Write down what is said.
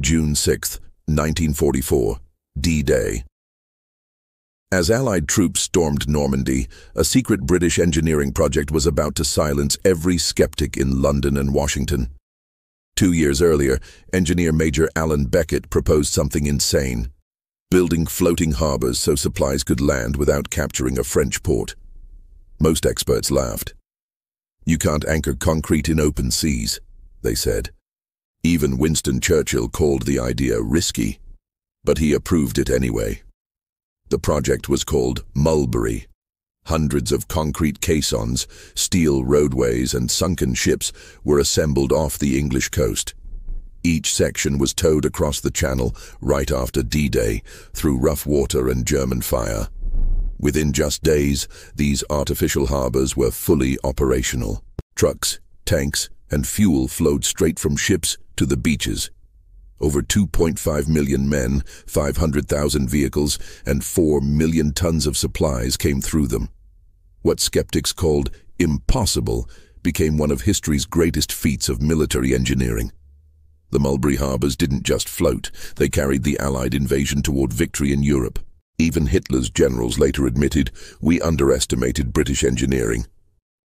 June 6, 1944, D-Day. As Allied troops stormed Normandy, a secret British engineering project was about to silence every skeptic in London and Washington. Two years earlier, engineer Major Allan Beckett proposed something insane, building floating harbors so supplies could land without capturing a French port. Most experts laughed. You can't anchor concrete in open seas, they said. Even Winston Churchill called the idea risky, but he approved it anyway. The project was called Mulberry. Hundreds of concrete caissons, steel roadways and sunken ships were assembled off the English coast. Each section was towed across the channel right after D-Day through rough water and German fire. Within just days, these artificial harbors were fully operational. Trucks, tanks, and fuel flowed straight from ships to the beaches. Over 2.5 million men, 500,000 vehicles, and 4 million tons of supplies came through them. What skeptics called impossible became one of history's greatest feats of military engineering. The Mulberry harbors didn't just float, they carried the Allied invasion toward victory in Europe. Even Hitler's generals later admitted, we underestimated British engineering.